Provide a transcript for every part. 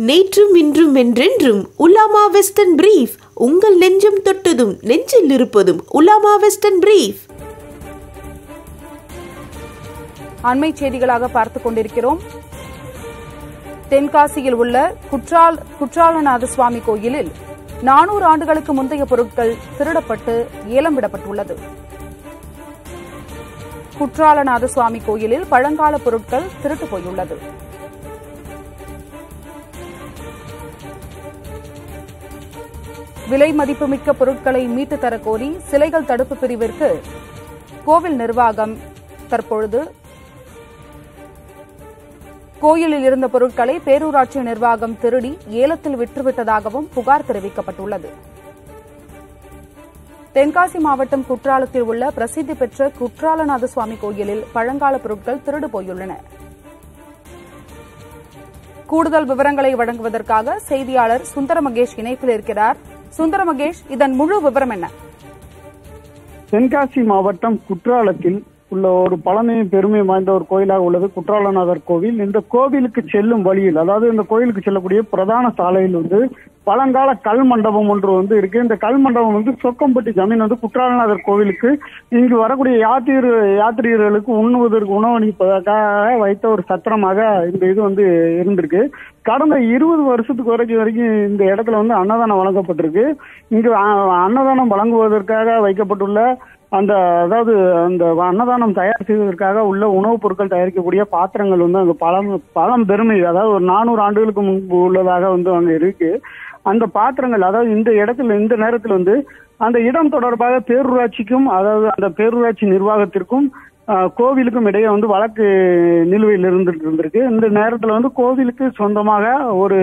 நேற்றும் இன்றும் என்றென்றும் உலாமா வெஸ்டர்ன் பிரீஃப். உங்கள் நெஞ்சம் தொட்டதும் நெஞ்சில் இருப்பதும் உலாமா வெஸ்டர்ன் பிரீஃப். அண்மை செய்திகளாக பார்த்துக் கொண்டிருக்கிறோம். தென்காசியில் உள்ள குற்றால் குற்றாலநாத சுவாமி கோயிலில் நானூறு ஆண்டுகளுக்கு முந்தைய பொருட்கள் திருடப்பட்டு ஏலம் விடப்பட்டுள்ளது. குற்றாலநாத சுவாமி கோயிலில் பழங்கால பொருட்கள் திருட்டு போயுள்ளது. விலை மதிப்புமிக்க பொருட்களை மீட்டு தரக்கோரி சிலைகள் தடுப்பு பிரிவிற்கு கோவில் நிர்வாகம் தற்பொழுது கோயிலில் இருந்த பொருட்களை பேரூராட்சி நிர்வாகம் திருடி ஏலத்தில் விற்றுவிட்டதாகவும் புகார் தெரிவிக்கப்பட்டுள்ளது. தென்காசி மாவட்டம் குற்றாலத்தில் உள்ள பிரசித்தி பெற்ற குற்றாலநாத சுவாமி கோயிலில் பழங்கால பொருட்கள் திருடு போயுள்ளன. கூடுதல் விவரங்களை வழங்குவதற்காக செய்தியாளர் சுந்தர மகேஷ் இணைப்பில் இருக்கிறார். சுந்தர மகேஷ் இதன் முழு விவரம் என்ன? தென்காசி மாவட்டம் குற்றாலத்தில் உள்ள ஒரு பழமை பெருமை வாய்ந்த ஒரு கோயிலாக உள்ளது குற்றாலநாதர் கோவில். இந்த கோவிலுக்கு செல்லும் வழியில் அதாவது இந்த கோயிலுக்கு செல்லக்கூடிய பிரதான சாலையில் வந்து பழங்கால கல் மண்டபம் ஒன்று வந்து இருக்கு. இந்த கல் மண்டபம் வந்து சொக்கம்பட்டி ஜமீன் வந்து குற்றாலநாதர் கோவிலுக்கு இங்கு வரக்கூடிய யாத்திரி யாத்திரிகர்களுக்கு உண்ணுவதற்கு உணவளிப்பதற்காக வைத்த ஒரு சத்திரமாக இந்த இது வந்து இருந்திருக்கு. கடந்த இருபது வருஷத்துக்கு வரைக்கும் வரைக்கும் இந்த இடத்துல வந்து அன்னதானம் வழங்கப்பட்டிருக்கு. இங்கு அன்னதானம் வழங்குவதற்காக வைக்கப்பட்டுள்ள அந்த அதாவது அந்த அன்னதானம் தயார் செய்வதற்காக உள்ள உணவுப் பொருட்கள் தயாரிக்கக்கூடிய பாத்திரங்கள் வந்து அங்கே பழம் பழம் பெருமை அதாவது ஒரு நானூறு ஆண்டுகளுக்கு முன்பு உள்ளதாக வந்து அங்க இருக்கு. அந்த பாத்திரங்கள் அதாவது இந்த இடத்துல இந்த நேரத்தில் வந்து அந்த இடம் தொடர்பாக பேரூராட்சிக்கும் அதாவது அந்த பேரூராட்சி நிர்வாகத்திற்கும் கோவிலுக்கும் இடையே வந்து வழக்கு நிலுவையில் இருந்துட்டு இருந்திருக்கு. இந்த நேரத்தில் வந்து கோவிலுக்கு சொந்தமாக ஒரு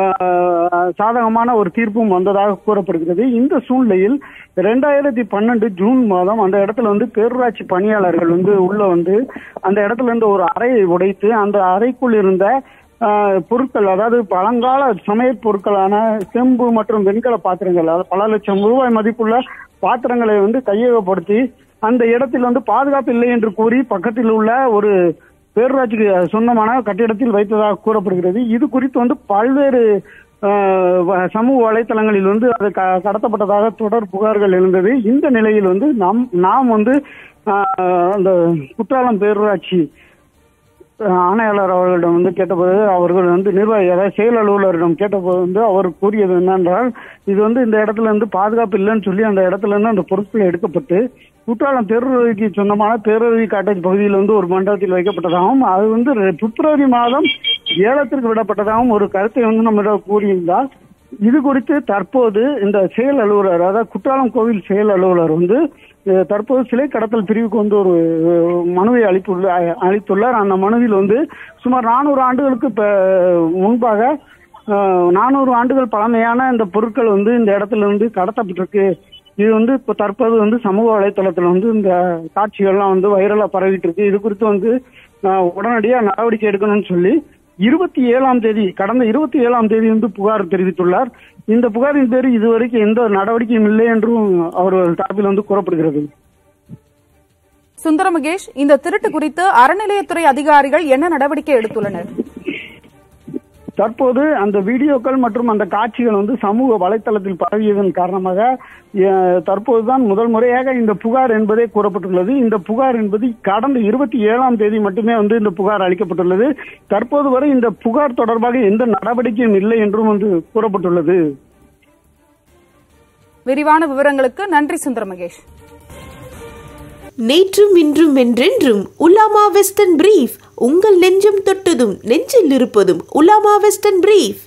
ஆஹ், சாதகமான ஒரு தீர்ப்பும் வந்ததாக கூறப்படுகிறது. இந்த சூழ்நிலையில் ரெண்டாயிரத்தி பன்னெண்டு ஜூன் மாதம் அந்த இடத்துல வந்து பேரூராட்சி பணியாளர்கள் வந்து உள்ள வந்து அந்த இடத்துல இருந்து ஒரு அறையை உடைத்து அந்த அறைக்குள் இருந்த ஆஹ், பொருட்கள் அதாவது பழங்கால சமய பொருட்களான செம்பு மற்றும் வெண்கல பாத்திரங்கள் அதாவது பல லட்சம் ரூபாய் மதிப்புள்ள பாத்திரங்களை வந்து கையகப்படுத்தி அந்த இடத்தில் வந்து பாதுகாப்பு இல்லை என்று கூறி பக்கத்தில் உள்ள ஒரு பேரூராட்சிக்கு சொந்தமான கட்டிடத்தில் வைத்ததாக கூறப்படுகிறது. இது குறித்து வந்து பல்வேறு சமூக வலைத்தளங்களில் வந்து அது க- கடத்தப்பட்டதாக தொடர் புகார்கள் எழுந்தது. இந்த நிலையில் வந்து நாம் நாம் வந்து அந்த குற்றாலம் பேரூராட்சி ஆணையாளர் அவர்களிடம் வந்து கேட்டபோது அவர்கள் வந்து நிர்வாகி அதாவது செயல் அலுவலரிடம் கேட்டபோது வந்து அவர் கூறியது என்னென்றால் இது வந்து இந்த இடத்துல இருந்து பாதுகாப்பு இல்லைன்னு சொல்லி அந்த இடத்துல இருந்து அந்த பொருட்கள் எடுக்கப்பட்டு குற்றாலம் பேரூராட்சிக்கு சொந்தமான பேரூராட்சி காட்டேஜ் பகுதியில் வந்து ஒரு மண்டபத்தில் வைக்கப்பட்டதாகவும் அது வந்து பிப்ரவரி மாதம் ஏலத்திற்கு விடப்பட்டதாகவும் ஒரு கருத்தை வந்து நம்மிடம் கூறியிருந்தார் இது குறித்து தற்போது இந்த செயல் அலுவலர் அதாவது குற்றாலம் கோவில் செயல் அலுவலர் வந்து தற்போது சிலை கடத்தல் பிரிவுக்கு வந்து ஒரு மனுவை அளித்துள்ள அளித்துள்ளார். அந்த மனுவில் வந்து சுமார் நானூறு ஆண்டுகளுக்கு முன்பாக அஹ், நானூறு ஆண்டுகள் பழமையான இந்த பொருட்கள் வந்து இந்த இடத்துல இருந்து கடத்தப்பட்டிருக்கு. இது வந்து இப்போ தற்போது வந்து சமூக வலைத்தளத்தில் வந்து இந்த காட்சிகள்லாம் வந்து வைரலா பரவிட்டு இருக்கு. இது குறித்து வந்து உடனடியாக நடவடிக்கை எடுக்கணும்னு சொல்லி இருபத்தி ஏழாம் தேதி கடந்த இருபத்தி ஏழாம் தேதி வந்து புகார் தெரிவித்துள்ளார். இந்த புகாரின் பேர் இதுவரைக்கும் எந்த நடவடிக்கையும் இல்லை என்றும் அவர் தரப்பில் வந்து கூறப்படுகிறது. சுந்தரமகேஷ் இந்த திருட்டு குறித்து அறநிலையத்துறை அதிகாரிகள் என்ன நடவடிக்கை எடுத்துள்ளனர்? தற்போது அந்த வீடியோக்கள் மற்றும் அந்த காட்சிகள் வந்து சமூக வலைத்தளத்தில் பரவியதன் காரணமாக தற்போதுதான் முதல் முறையாக இந்த புகார் என்பதே கூறப்பட்டுள்ளது. இந்த புகார் என்பது கடந்த இருபத்தி ஏழாம் தேதி மட்டுமே வந்து இந்த புகார் அளிக்கப்பட்டுள்ளது. தற்போது வரை இந்த புகார் தொடர்பாக எந்த நடவடிக்கையும் இல்லை என்றும் வந்து கூறப்பட்டுள்ளது. விரிவான விவரங்களுக்கு நன்றி சுந்தர மகேஷ். நேற்றும் இன்றும் என்றென்றும் உலாமா வெஸ்டர்ன் பிரீஃப் உங்கள் நெஞ்சம் தொட்டதும் நெஞ்சில் இருப்பதும் உலாமா வெஸ்டர்ன் பிரீஃப்.